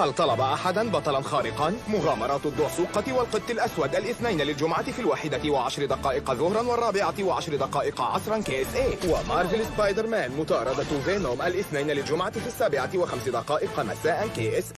هل طلب أحدا بطلا خارقا؟ مغامرات الدعسوقة والقط الأسود الاثنين للجمعة في الواحدة وعشر دقائق ظهرا والرابعة وعشر دقائق عصرا KSA ومارفل سبايدر مان مطاردة فينوم الاثنين للجمعة في السابعة وخمس دقائق مساء KS